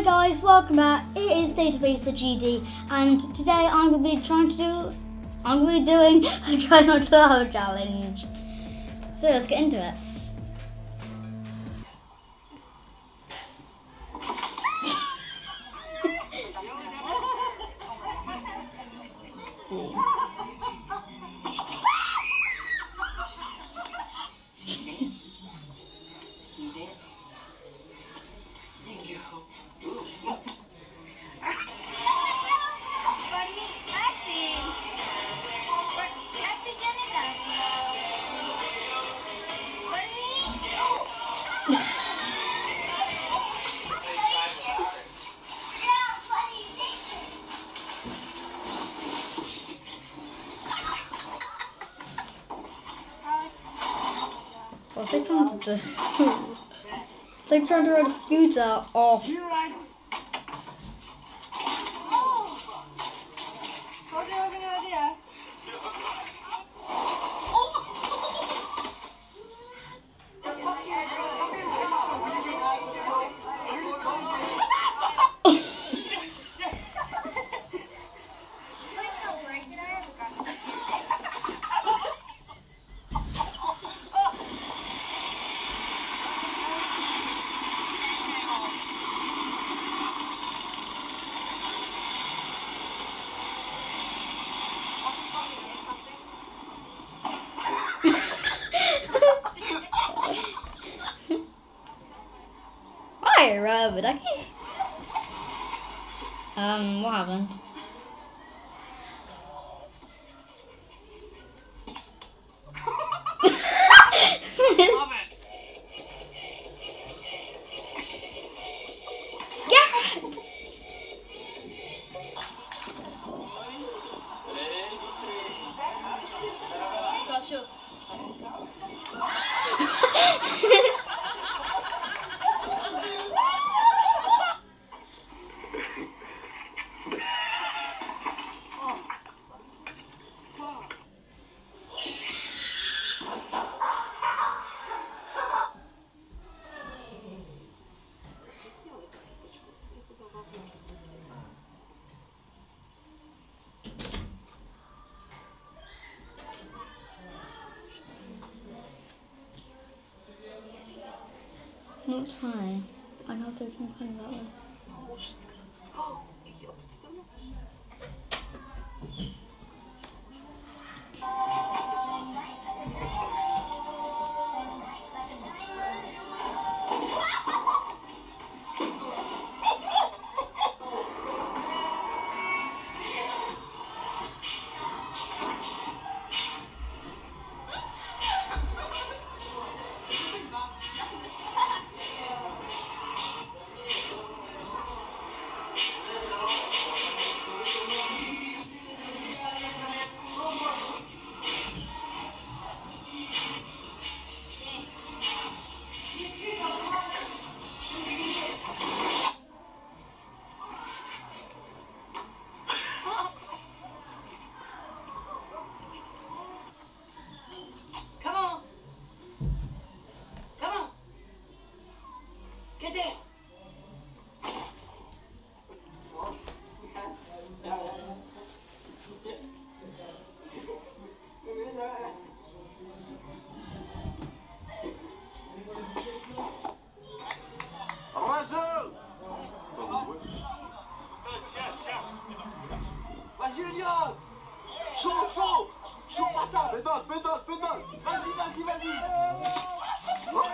Hi guys, welcome back. It is Database of GD, and today I'm going to be trying to do, I'm going to be doing a try not to laugh challenge. So let's get into it. What's they trying to do? they trying to ride a scooter off. Hi, Robert. I can't. Um, what happened? Love it. yeah. No, it's fine. I know they can complain about this. Chaud, chaud Chaud patate Pédale, pédale, pédale. Vas-y, vas-y, vas-y. Oh